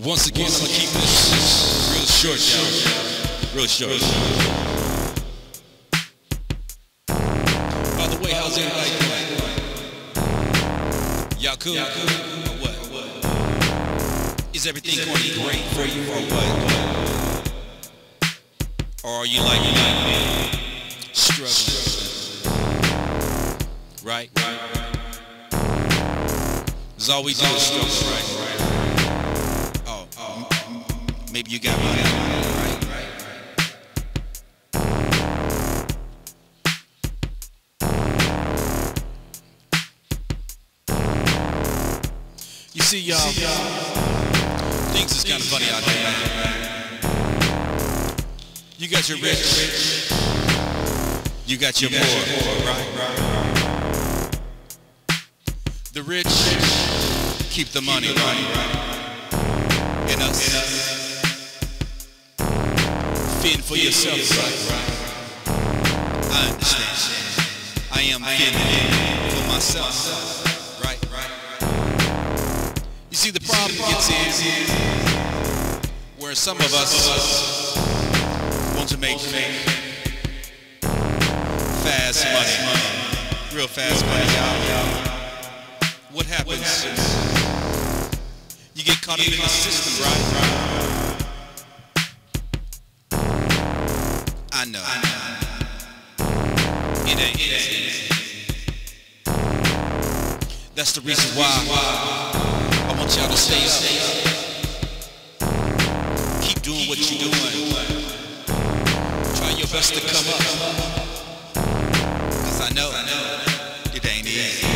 Once again, I'm gonna keep this real short, y'all. Real short. By the way, how's everybody doing? Y'all cool? What? Is everything going great for you or what? Or are you like, me? Struggling. Right? That's all we do is struggle, right? Maybe you got right? You see, y'all, things is kind of funny out here. You got your rich, you got your poor, right? The rich keep the money, right? Us fend for yourself, right? I understand. I am fending for myself, right? You see, the problem gets in where some of us want to make fast money, real fast money, y'all. What happens? You get caught up in the system, right? I know. It ain't easy. That's the reason why I want y'all to stay up. Keep doing what you're doing. Try your best to come up. Cause I know it ain't easy.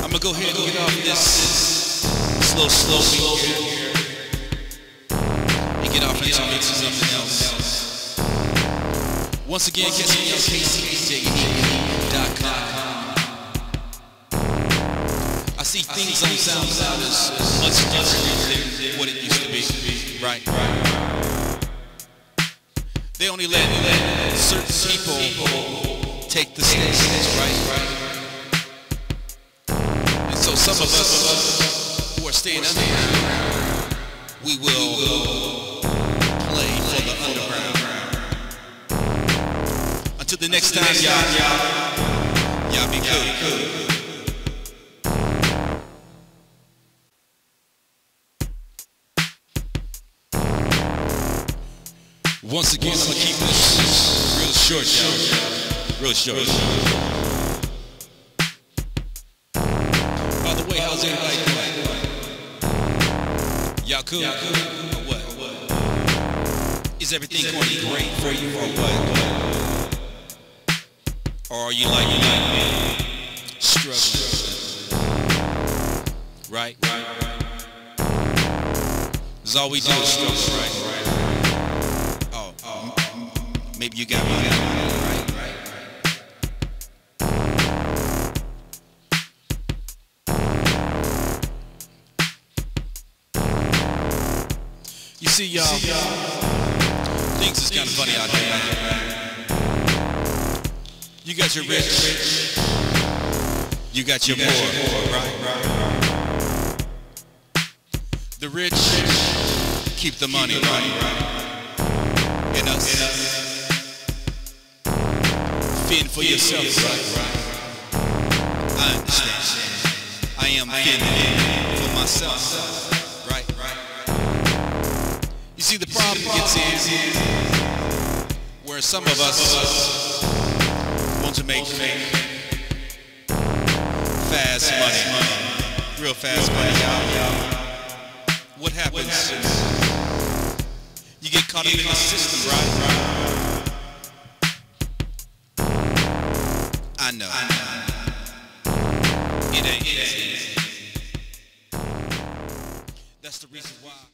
I'm gonna go ahead and get off this, this little slow beat here and get into into something else. Once again, catch me on KCJ.com. I see things on SoundCloud as much different than what it used to be. Right. They only let, let certain people take the stage, right? And so some of us who are staying underground, we will play for the underground. Until the next time, y'all, y'all be cool. Once again, I'm gonna keep this real short, y'all. Real short. By the way, how's everybody doing? Y'all cool? Is everything going to be great for you or what? Or are you like, me? Struggling. Right? That's all we do is struggle, right? Oh, oh, maybe you got money, right? You see, y'all, things is kind of funny out here. You got your rich, you got your poor, right? The rich keep the money, right? And us fend for yourself? I understand. I am fending for myself, see, the problem gets in where some of us want to make fast money, real fast money. What happens? You get caught up in the system, right? I know. It ain't. That's the reason why.